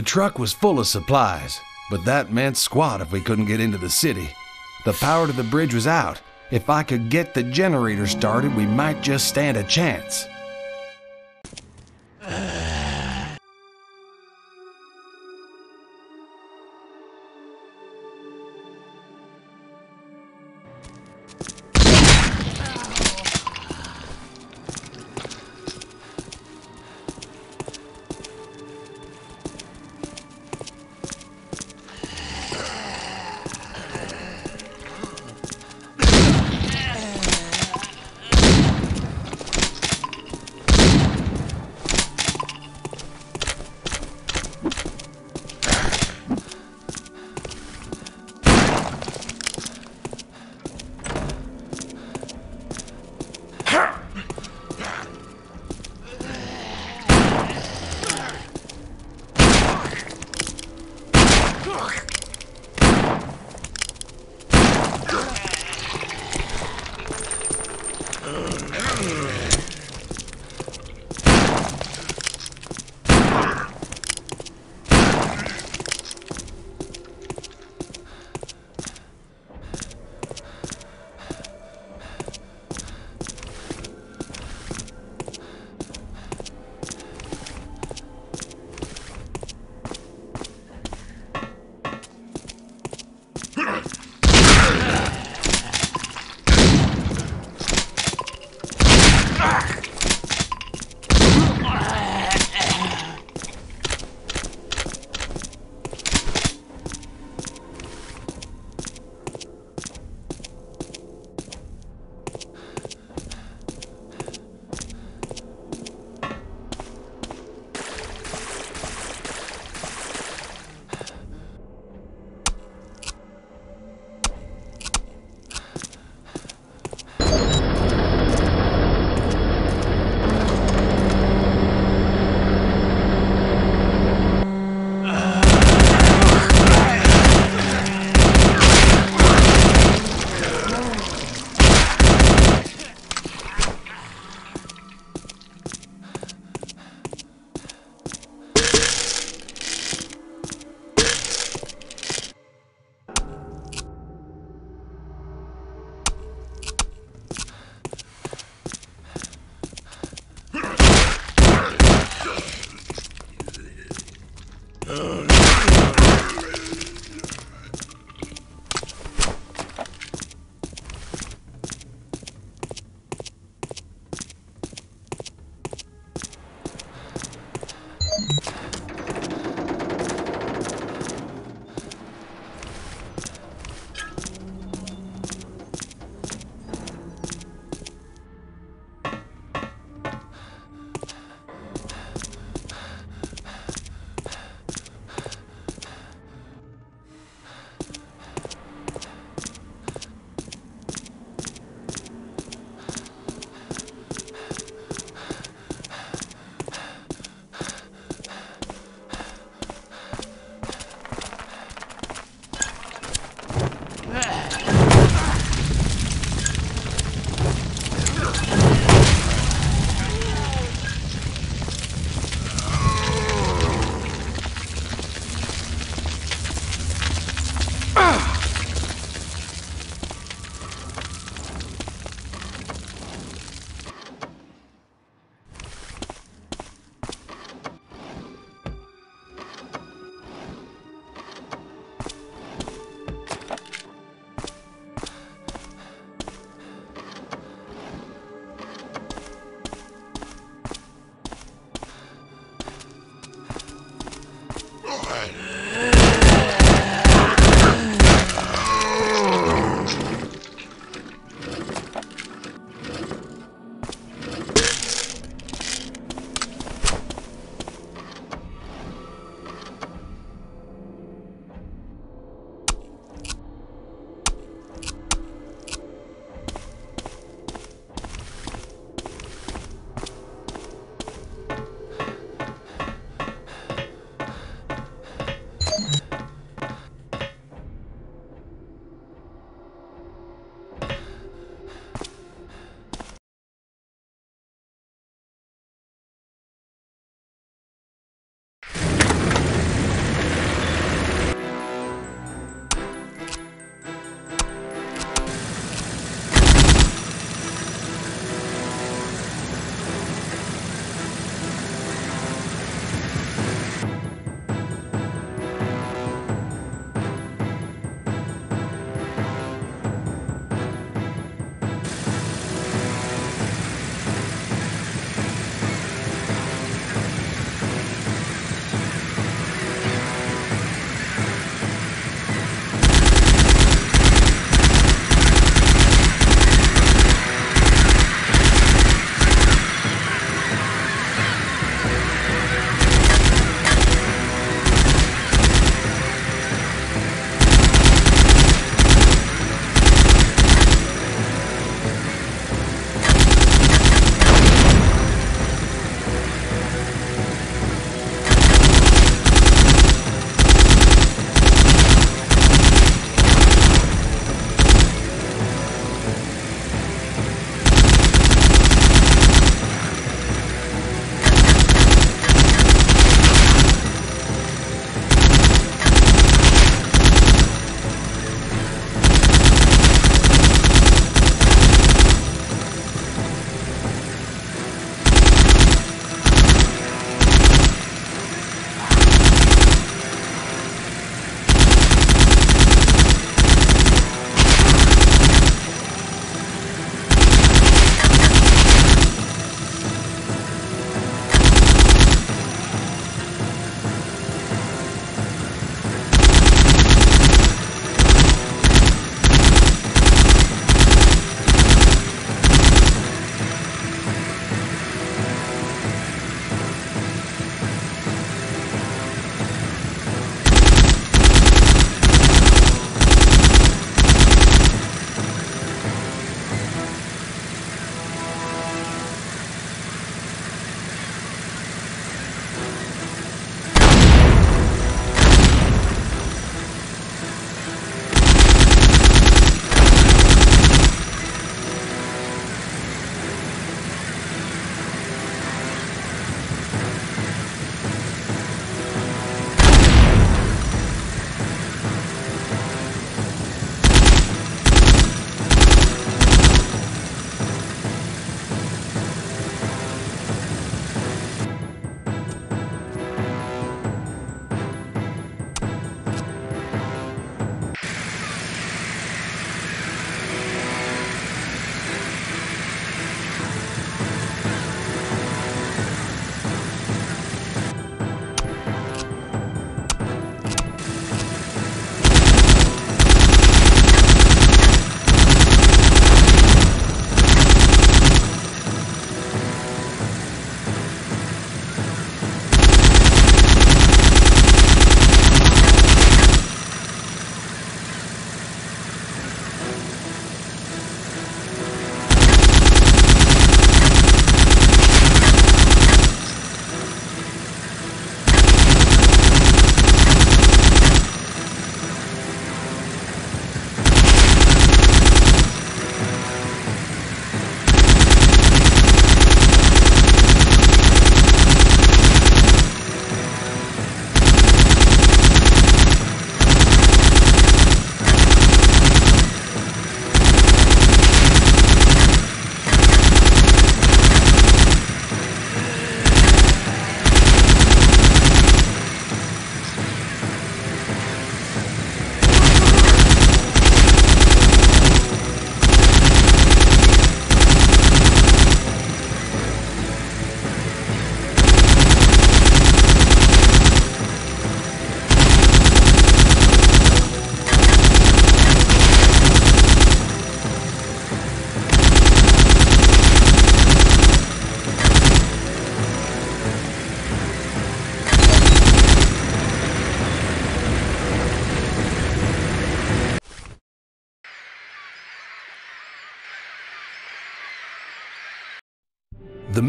The truck was full of supplies, but that meant squat if we couldn't get into the city. The power to the bridge was out. If I could get the generator started, we might just stand a chance.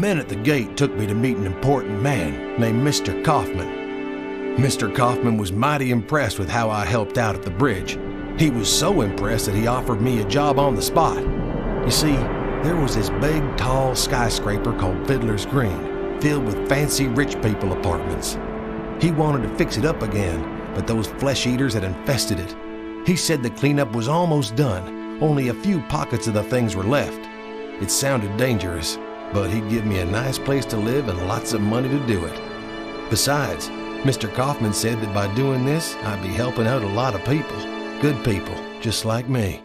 Men at the gate took me to meet an important man named Mr. Kaufman. Mr. Kaufman was mighty impressed with how I helped out at the bridge. He was so impressed that he offered me a job on the spot. You see, there was this big, tall skyscraper called Fiddler's Green, filled with fancy rich people apartments. He wanted to fix it up again, but those flesh eaters had infested it. He said the cleanup was almost done, only a few pockets of the things were left. It sounded dangerous, but he'd give me a nice place to live and lots of money to do it. Besides, Mr. Kaufman said that by doing this, I'd be helping out a lot of people. Good people, just like me.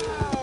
Yeah.